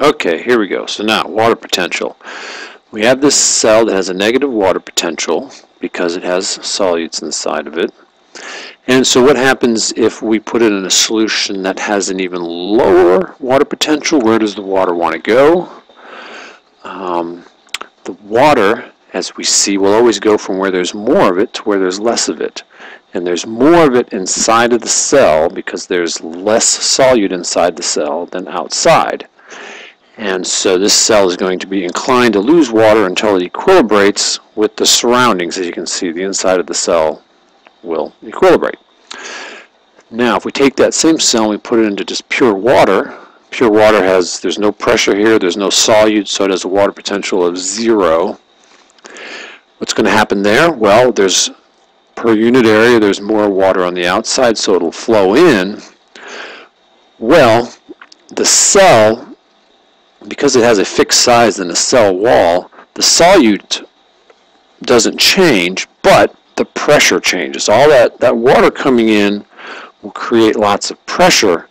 Okay, here we go. So now, water potential. We have this cell that has a negative water potential because it has solutes inside of it. And so what happens if we put it in a solution that has an even lower water potential? Where does the water want to go? Um, the water, as we see, will always go from where there's more of it to where there's less of it. And there's more of it inside of the cell because there's less solute inside the cell than outside. And so this cell is going to be inclined to lose water until it equilibrates with the surroundings. As you can see, the inside of the cell will equilibrate. Now, if we take that same cell and we put it into just pure water, pure water has, there's no pressure here, there's no solute, so it has a water potential of zero. What's going to happen there? Well, there's, per unit area, there's more water on the outside, so it'll flow in. Well, the cell, because it has a fixed size in the cell wall, the solute doesn't change, but the pressure changes. All that, that water coming in will create lots of pressure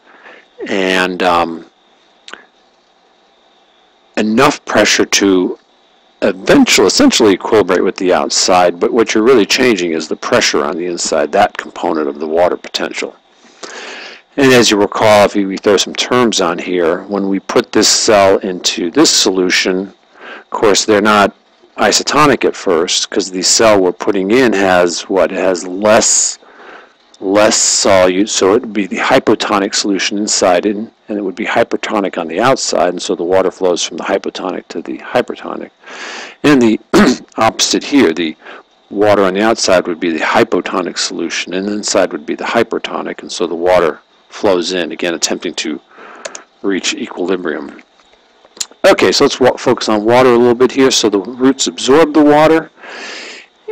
and um, enough pressure to eventually, essentially equilibrate with the outside, but what you're really changing is the pressure on the inside, that component of the water potential. And as you recall, if we throw some terms on here, when we put this cell into this solution, of course, they're not isotonic at first because the cell we're putting in has what? It has less less solute, so it would be the hypotonic solution inside it, and it would be hypertonic on the outside, and so the water flows from the hypotonic to the hypertonic. And the opposite here, the water on the outside would be the hypotonic solution, and inside would be the hypertonic, and so the water flows in, again attempting to reach equilibrium. Okay, so let's focus on water a little bit here. So the roots absorb the water,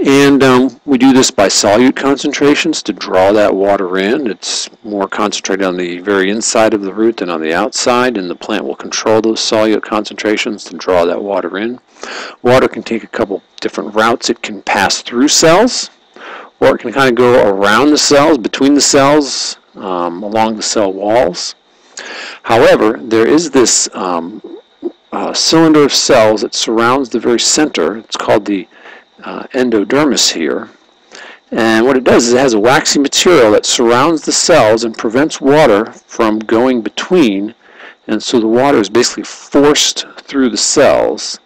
and um, we do this by solute concentrations to draw that water in. It's more concentrated on the very inside of the root than on the outside, and the plant will control those solute concentrations to draw that water in. Water can take a couple different routes. It can pass through cells, or it can kind of go around the cells, between the cells, um, along the cell walls. However, there is this um, uh, cylinder of cells that surrounds the very center. It's called the uh, endodermis here. And what it does is it has a waxy material that surrounds the cells and prevents water from going between. And so the water is basically forced through the cells.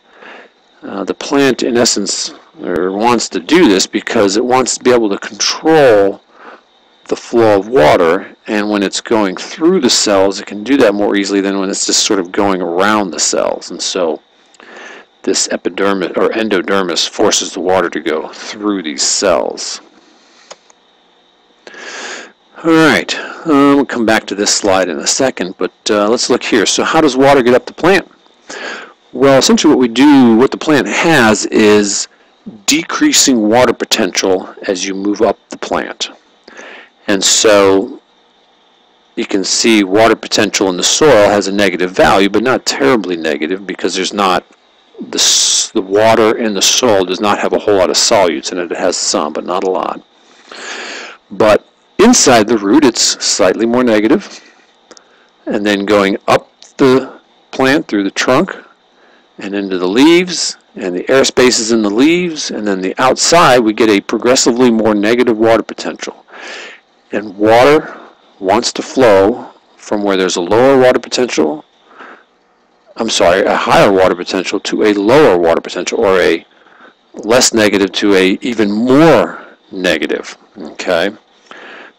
Uh, the plant, in essence, wants to do this because it wants to be able to control the flow of water and when it's going through the cells it can do that more easily than when it's just sort of going around the cells and so this epidermis or endodermis forces the water to go through these cells. Alright, um, we'll come back to this slide in a second, but uh, let's look here. So how does water get up the plant? Well, essentially what we do, what the plant has is decreasing water potential as you move up the plant. And so you can see water potential in the soil has a negative value, but not terribly negative because there's not the, the water in the soil does not have a whole lot of solutes in it. It has some, but not a lot. But inside the root, it's slightly more negative. And then going up the plant through the trunk and into the leaves and the air spaces in the leaves and then the outside we get a progressively more negative water potential and water wants to flow from where there's a lower water potential I'm sorry, a higher water potential to a lower water potential or a less negative to a even more negative. Okay?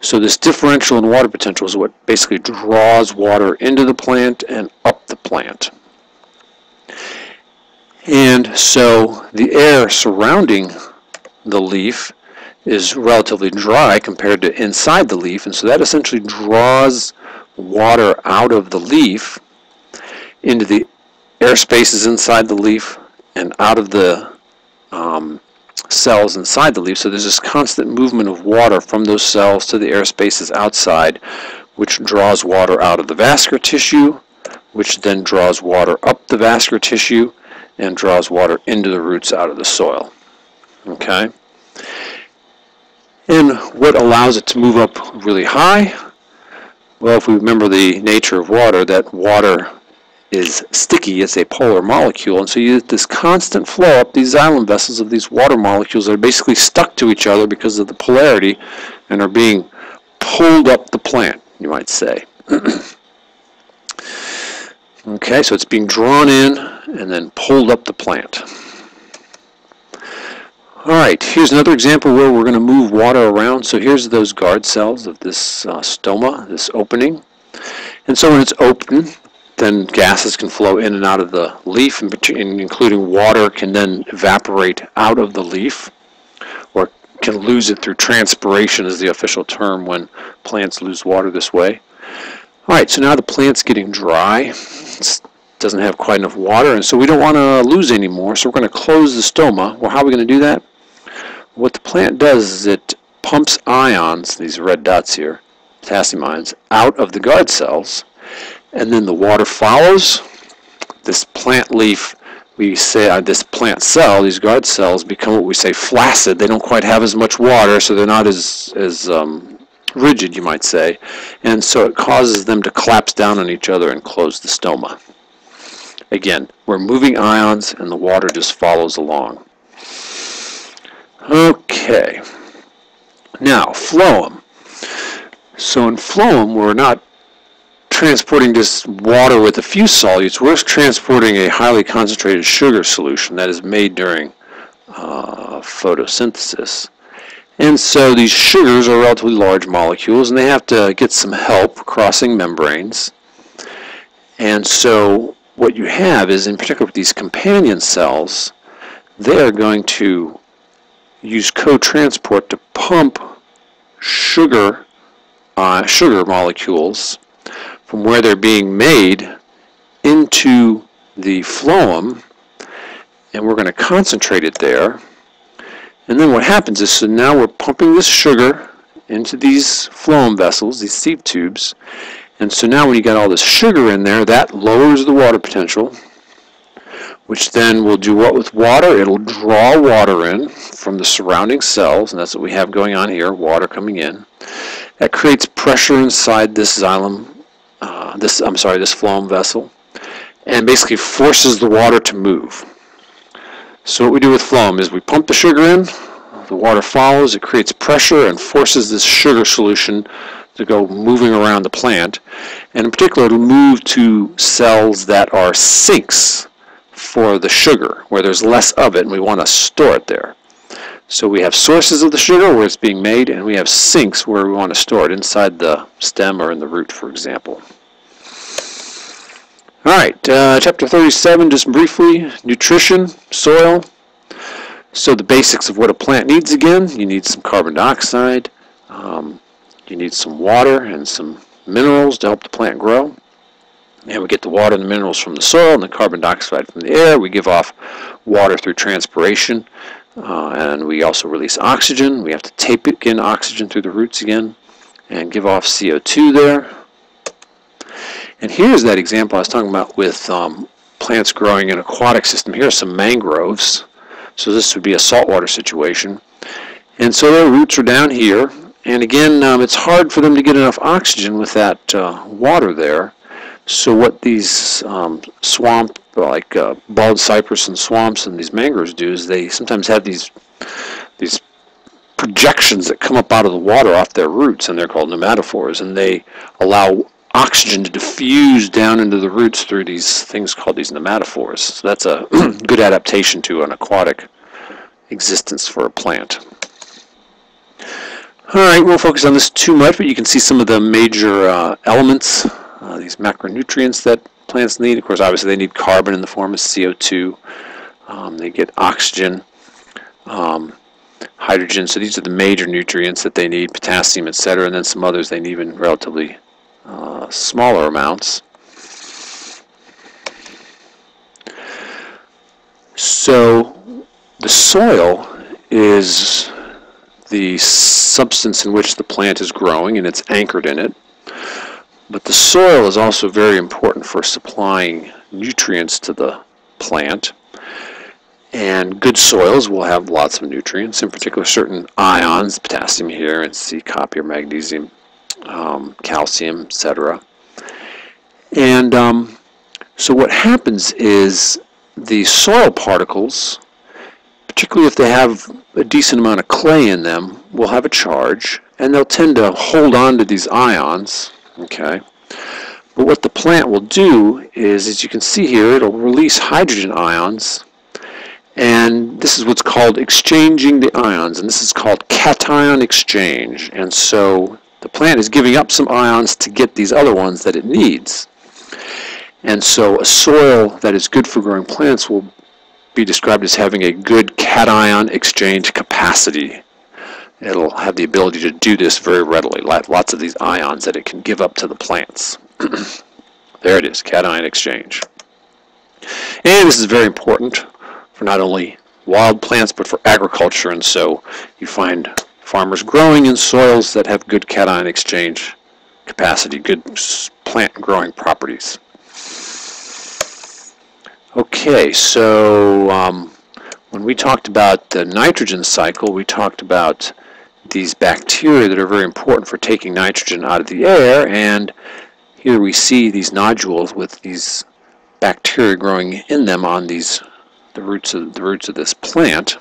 So this differential in water potential is what basically draws water into the plant and up the plant. And so the air surrounding the leaf is relatively dry compared to inside the leaf, and so that essentially draws water out of the leaf into the air spaces inside the leaf and out of the um, cells inside the leaf. So there's this constant movement of water from those cells to the air spaces outside, which draws water out of the vascular tissue, which then draws water up the vascular tissue and draws water into the roots out of the soil. Okay? And what allows it to move up really high? Well, if we remember the nature of water, that water is sticky. It's a polar molecule, and so you get this constant flow up these xylem vessels of these water molecules that are basically stuck to each other because of the polarity and are being pulled up the plant, you might say. okay, so it's being drawn in and then pulled up the plant. All right, here's another example where we're going to move water around. So here's those guard cells of this uh, stoma, this opening. And so when it's open, then gases can flow in and out of the leaf, including water can then evaporate out of the leaf or can lose it through transpiration is the official term when plants lose water this way. All right, so now the plant's getting dry. It doesn't have quite enough water, and so we don't want to lose any more, so we're going to close the stoma. Well, how are we going to do that? What the plant does is it pumps ions, these red dots here, potassium ions, out of the guard cells, and then the water follows. This plant leaf, we say uh, this plant cell, these guard cells become what we say flaccid. They don't quite have as much water, so they're not as as um, rigid, you might say, and so it causes them to collapse down on each other and close the stoma. Again, we're moving ions, and the water just follows along. Okay. Now, phloem. So in phloem, we're not transporting just water with a few solutes, we're transporting a highly concentrated sugar solution that is made during uh, photosynthesis. And so these sugars are relatively large molecules and they have to get some help crossing membranes. And so what you have is, in particular with these companion cells, they are going to use co-transport to pump sugar, uh, sugar molecules from where they're being made into the phloem and we're going to concentrate it there. And then what happens is so now we're pumping this sugar into these phloem vessels these sieve tubes. And so now when you got all this sugar in there that lowers the water potential which then will do what with water it'll draw water in from the surrounding cells and that's what we have going on here water coming in that creates pressure inside this xylem uh, this I'm sorry, this phloem vessel, and basically forces the water to move. So what we do with phloem is we pump the sugar in, the water follows, it creates pressure and forces this sugar solution to go moving around the plant. And in particular, it'll move to cells that are sinks for the sugar, where there's less of it, and we want to store it there. So we have sources of the sugar where it's being made, and we have sinks where we want to store it, inside the stem or in the root, for example. All right, uh, chapter 37, just briefly, nutrition, soil. So the basics of what a plant needs again, you need some carbon dioxide, um, you need some water and some minerals to help the plant grow. And we get the water and the minerals from the soil and the carbon dioxide from the air. We give off water through transpiration. Uh, and we also release oxygen. We have to tape in oxygen through the roots again and give off CO2 there. And here's that example I was talking about with um, plants growing in an aquatic system. Here are some mangroves. So this would be a saltwater situation. And so their roots are down here. And again, um, it's hard for them to get enough oxygen with that uh, water there. So what these um, swamp like uh, bald cypress and swamps and these mangroves do is they sometimes have these these projections that come up out of the water off their roots, and they're called pneumatophores, and they allow oxygen to diffuse down into the roots through these things called these pneumatophores. So that's a good adaptation to an aquatic existence for a plant. All right, we won't focus on this too much, but you can see some of the major uh, elements, uh, these macronutrients that plants need. Of course, obviously they need carbon in the form of CO2. Um, they get oxygen, um, hydrogen. So these are the major nutrients that they need, potassium, etc. And then some others they need in relatively uh, smaller amounts. So the soil is the substance in which the plant is growing and it's anchored in it. But the soil is also very important for supplying nutrients to the plant. And good soils will have lots of nutrients, in particular certain ions, potassium here, and C, copper, magnesium, um, calcium, etc. And um, So what happens is the soil particles, particularly if they have a decent amount of clay in them, will have a charge, and they'll tend to hold on to these ions, okay? But what the plant will do is, as you can see here, it'll release hydrogen ions, and this is what's called exchanging the ions, and this is called cation exchange. And so the plant is giving up some ions to get these other ones that it needs. And so a soil that is good for growing plants will be described as having a good cation exchange capacity. It'll have the ability to do this very readily, lots of these ions that it can give up to the plants. there it is, cation exchange. And this is very important for not only wild plants but for agriculture and so you find farmers growing in soils that have good cation exchange capacity, good plant growing properties. Okay, so um, when we talked about the nitrogen cycle, we talked about these bacteria that are very important for taking nitrogen out of the air, and here we see these nodules with these bacteria growing in them on these the roots of the roots of this plant.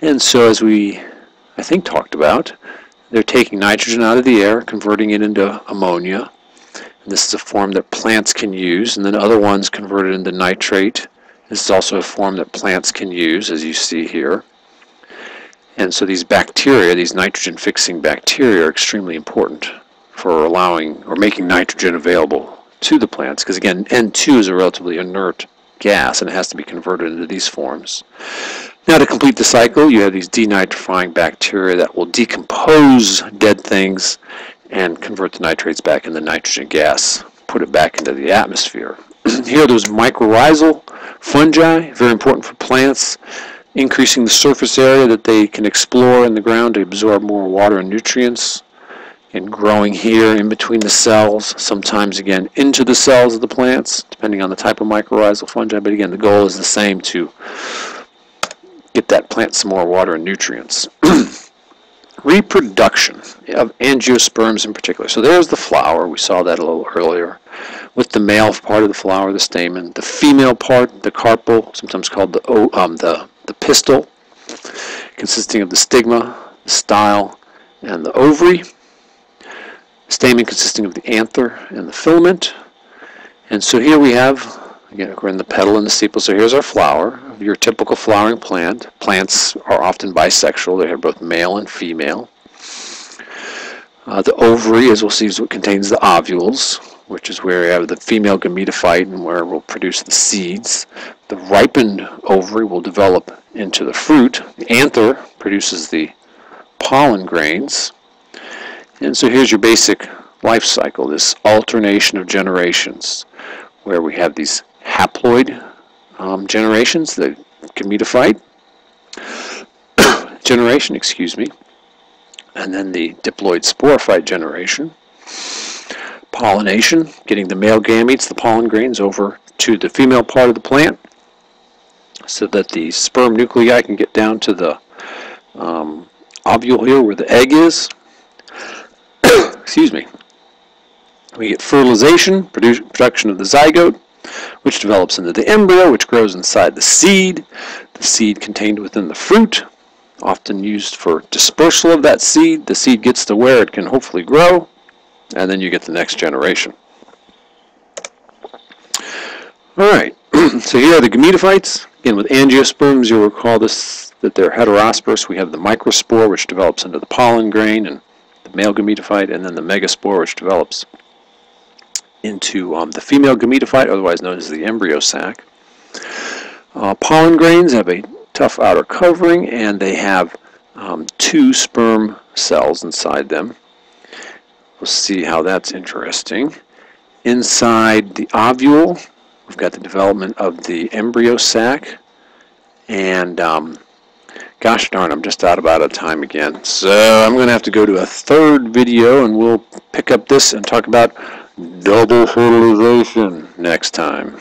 And so as we I think talked about, they're taking nitrogen out of the air, converting it into ammonia. And this is a form that plants can use, and then other ones converted into nitrate. This is also a form that plants can use, as you see here. And so these bacteria, these nitrogen-fixing bacteria, are extremely important for allowing or making nitrogen available to the plants, because again, N2 is a relatively inert gas and it has to be converted into these forms. Now to complete the cycle, you have these denitrifying bacteria that will decompose dead things and convert the nitrates back into nitrogen gas, put it back into the atmosphere. Here those mycorrhizal fungi, very important for plants, increasing the surface area that they can explore in the ground to absorb more water and nutrients and growing here in between the cells, sometimes again into the cells of the plants, depending on the type of mycorrhizal fungi. But again, the goal is the same to get that plant some more water and nutrients. Reproduction of angiosperms in particular. So there's the flower. We saw that a little earlier. With the male part of the flower, the stamen. The female part, the carpel, sometimes called the, um, the, the pistil, consisting of the stigma, the style, and the ovary stamen consisting of the anther and the filament. And so here we have, again, we're in the petal and the sepal. So here's our flower, your typical flowering plant. Plants are often bisexual. They have both male and female. Uh, the ovary, as we'll see, is what contains the ovules, which is where we have the female gametophyte and where it will produce the seeds. The ripened ovary will develop into the fruit. The anther produces the pollen grains. And so here's your basic life cycle, this alternation of generations, where we have these haploid um, generations, the gametophyte generation, excuse me, and then the diploid sporophyte generation. Pollination, getting the male gametes, the pollen grains, over to the female part of the plant so that the sperm nuclei can get down to the um, ovule here where the egg is. Excuse me, we get fertilization, production of the zygote, which develops into the embryo, which grows inside the seed, the seed contained within the fruit, often used for dispersal of that seed. The seed gets to where it can hopefully grow, and then you get the next generation. All right, so here are the gametophytes. Again, with angiosperms, you'll recall this that they're heterosporous. We have the microspore, which develops into the pollen grain, and the male gametophyte, and then the megaspore, which develops into um, the female gametophyte, otherwise known as the embryo sac. Uh, pollen grains have a tough outer covering, and they have um, two sperm cells inside them. We'll see how that's interesting. Inside the ovule, we've got the development of the embryo sac, and um, Gosh darn, I'm just out about of time again. So I'm going to have to go to a third video and we'll pick up this and talk about double fertilization next time.